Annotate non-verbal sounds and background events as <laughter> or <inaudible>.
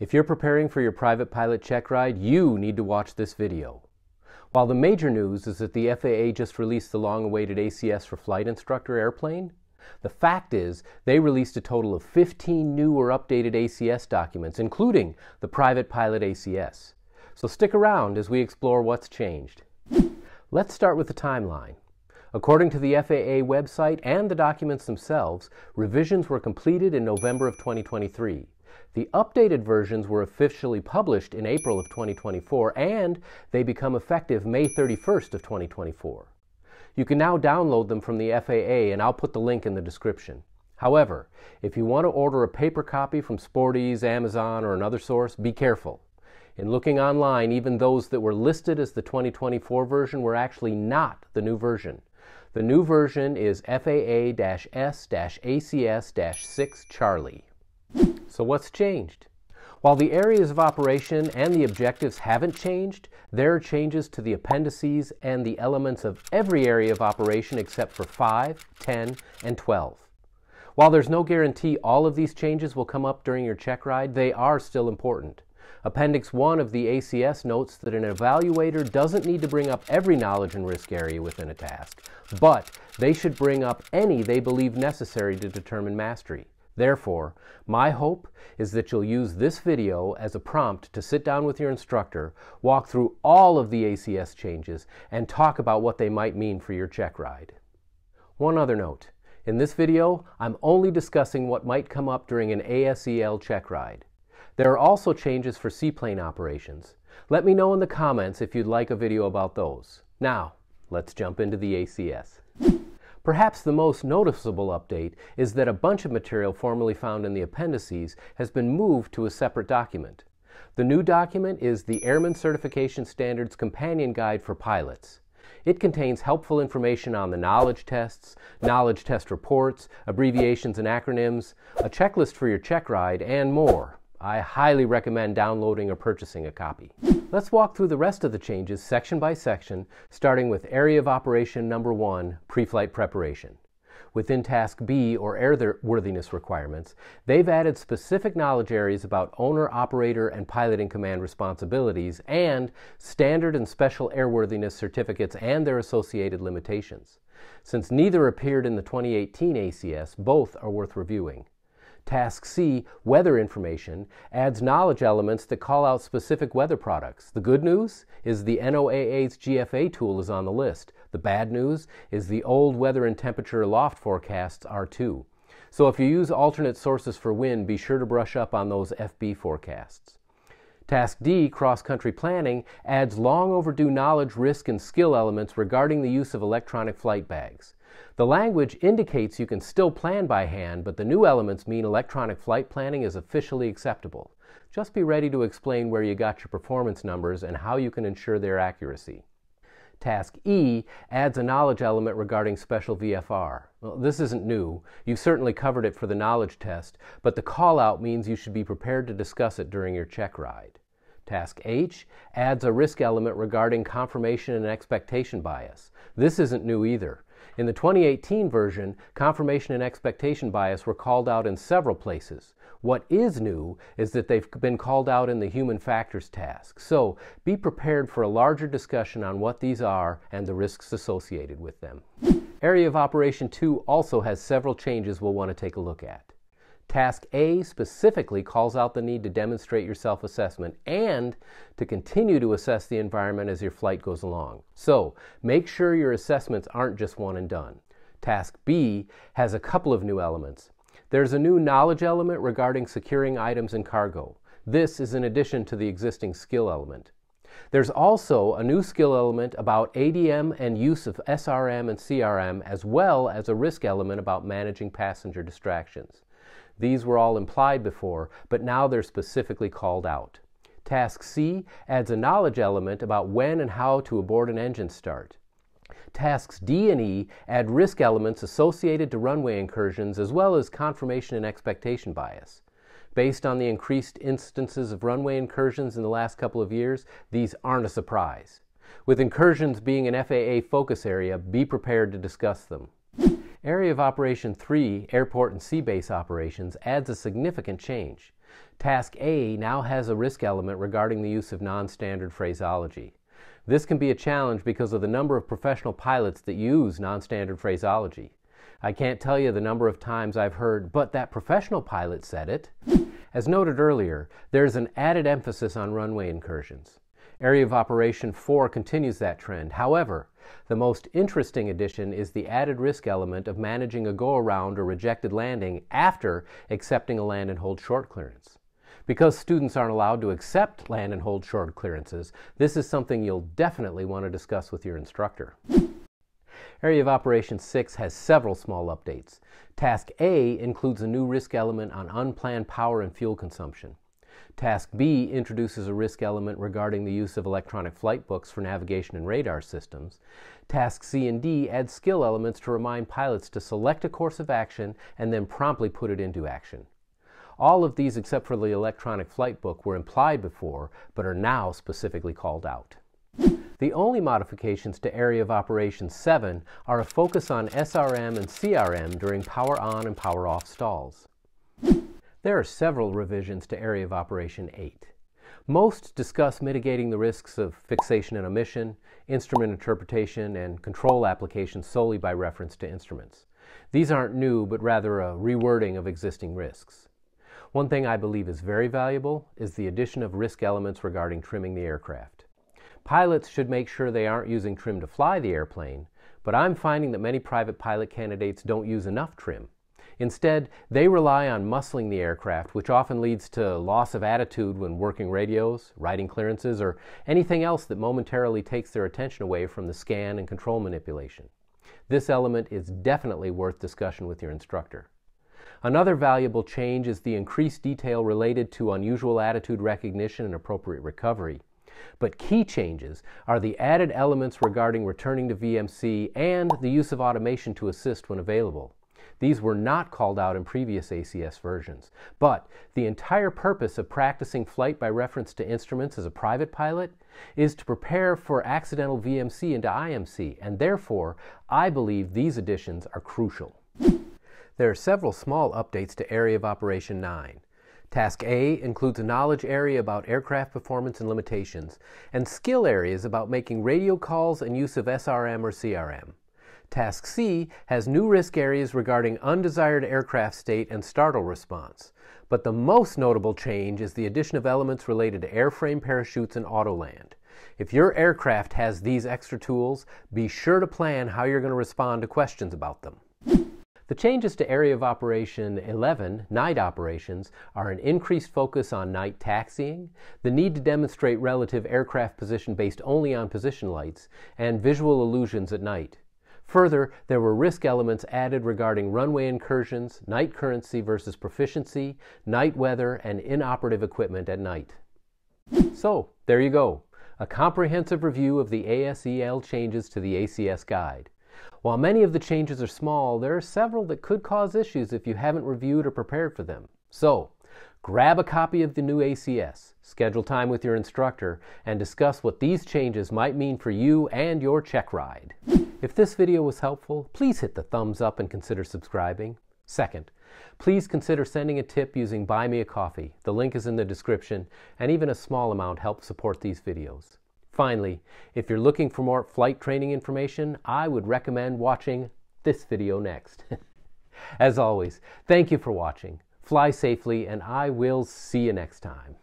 If you're preparing for your private pilot check ride, you need to watch this video. While the major news is that the FAA just released the long awaited ACS for flight instructor airplane, the fact is they released a total of 15 new or updated ACS documents, including the private pilot ACS. So stick around as we explore what's changed. Let's start with the timeline. According to the FAA website and the documents themselves, revisions were completed in November of 2023. The updated versions were officially published in April of 2024 and they become effective May 31st of 2024. You can now download them from the FAA and I'll put the link in the description. However, if you want to order a paper copy from Sporty's, Amazon, or another source, be careful. In looking online, even those that were listed as the 2024 version were actually not the new version. The new version is FAA S ACS 6 Charlie. So, what's changed? While the areas of operation and the objectives haven't changed, there are changes to the appendices and the elements of every area of operation except for 5, 10, and 12. While there's no guarantee all of these changes will come up during your check ride, they are still important. Appendix 1 of the ACS notes that an evaluator doesn't need to bring up every knowledge and risk area within a task, but they should bring up any they believe necessary to determine mastery. Therefore, my hope is that you'll use this video as a prompt to sit down with your instructor, walk through all of the ACS changes, and talk about what they might mean for your check ride. One other note. In this video, I'm only discussing what might come up during an ASEL check ride. There are also changes for seaplane operations. Let me know in the comments if you'd like a video about those. Now, let's jump into the ACS. Perhaps the most noticeable update is that a bunch of material formerly found in the appendices has been moved to a separate document. The new document is the Airman Certification Standards Companion Guide for Pilots. It contains helpful information on the knowledge tests, knowledge test reports, abbreviations and acronyms, a checklist for your check ride, and more. I highly recommend downloading or purchasing a copy. Let's walk through the rest of the changes section by section, starting with Area of Operation Number 1, Pre-Flight Preparation. Within Task B, or airworthiness requirements, they've added specific knowledge areas about owner, operator, and pilot in command responsibilities, and standard and special airworthiness certificates and their associated limitations. Since neither appeared in the 2018 ACS, both are worth reviewing. Task C, weather information, adds knowledge elements that call out specific weather products. The good news is the NOAA's GFA tool is on the list. The bad news is the old weather and temperatures aloft forecasts are too. So if you use alternate sources for wind, be sure to brush up on those FB forecasts. Task D, cross country planning, adds long overdue knowledge, risk, and skill elements regarding the use of electronic flight bags. The language indicates you can still plan by hand, but the new elements mean electronic flight planning is officially acceptable. Just be ready to explain where you got your performance numbers and how you can ensure their accuracy. Task E adds a knowledge element regarding special VFR. Well, this isn't new. You've certainly covered it for the knowledge test, but the call out means you should be prepared to discuss it during your check ride. Task H adds a risk element regarding confirmation and expectation bias. This isn't new either. In the 2018 version, confirmation and expectation bias were called out in several places. What is new is that they've been called out in the human factors task. So be prepared for a larger discussion on what these are and the risks associated with them. Area of Operation 2 also has several changes we'll want to take a look at. Task A specifically calls out the need to demonstrate your self assessment and to continue to assess the environment as your flight goes along. So make sure your assessments aren't just one and done. Task B has a couple of new elements. There's a new knowledge element regarding securing items and cargo. This is in addition to the existing skill element. There's also a new skill element about ADM and use of SRM and CRM, as well as a risk element about managing passenger distractions. These were all implied before, but now they're specifically called out. Task C adds a knowledge element about when and how to abort an engine start. Tasks D and E add risk elements associated to runway incursions as well as confirmation and expectation bias. Based on the increased instances of runway incursions in the last couple of years, these aren't a surprise. With incursions being an FAA focus area, be prepared to discuss them. Area of Operation 3, Airport and Sea Base Operations, adds a significant change. Task A now has a risk element regarding the use of non-standard phraseology. This can be a challenge because of the number of professional pilots that use non-standard phraseology. I can't tell you the number of times I've heard, but that professional pilot said it. As noted earlier, there's an added emphasis on runway incursions. Area of Operation 4 continues that trend. However, the most interesting addition is the added risk element of managing a go around or rejected landing after accepting a land and hold short clearance. Because students aren't allowed to accept land and hold short clearances, this is something you'll definitely want to discuss with your instructor. Area of Operation 6 has several small updates. Task A includes a new risk element on unplanned power and fuel consumption. Task B introduces a risk element regarding the use of electronic flight books for navigation and radar systems. Task C and D add skill elements to remind pilots to select a course of action and then promptly put it into action. All of these, except for the electronic flight book, were implied before, but are now specifically called out. The only modifications to Area of Operation 7 are a focus on SRM and CRM during power on and power off stalls. There are several revisions to Area of Operation 8. Most discuss mitigating the risks of fixation and omission, instrument interpretation, and control applications solely by reference to instruments. These aren't new, but rather a rewording of existing risks. One thing I believe is very valuable is the addition of risk elements regarding trimming the aircraft. Pilots should make sure they aren't using trim to fly the airplane, but I'm finding that many private pilot candidates don't use enough trim. Instead, they rely on muscling the aircraft, which often leads to loss of attitude when working radios, writing clearances, or anything else that momentarily takes their attention away from the scan and control manipulation. This element is definitely worth discussion with your instructor. Another valuable change is the increased detail related to unusual attitude recognition and appropriate recovery. But key changes are the added elements regarding returning to VMC and the use of automation to assist when available. These were not called out in previous ACS versions. But the entire purpose of practicing flight by reference to instruments as a private pilot is to prepare for accidental VMC into IMC, and therefore, I believe these additions are crucial. There are several small updates to Area of Operation 9. Task A includes a knowledge area about aircraft performance and limitations, and skill areas about making radio calls and use of SRM or CRM. Task C has new risk areas regarding undesired aircraft state and startle response. But the most notable change is the addition of elements related to airframe parachutes and autoland. If your aircraft has these extra tools, be sure to plan how you're going to respond to questions about them. The changes to Area of Operation 11, night operations, are an increased focus on night taxiing, the need to demonstrate relative aircraft position based only on position lights, and visual illusions at night. Further, there were risk elements added regarding runway incursions, night currency versus proficiency, night weather, and inoperative equipment at night. So, there you go. A comprehensive review of the ASEL changes to the ACS guide. While many of the changes are small, there are several that could cause issues if you haven't reviewed or prepared for them. So, grab a copy of the new ACS, schedule time with your instructor, and discuss what these changes might mean for you and your check ride. If this video was helpful, please hit the thumbs up and consider subscribing. Second, please consider sending a tip using Buy Me a Coffee. The link is in the description, and even a small amount helps support these videos. Finally, if you're looking for more flight training information, I would recommend watching this video next. <laughs> As always, thank you for watching. Fly safely, and I will see you next time.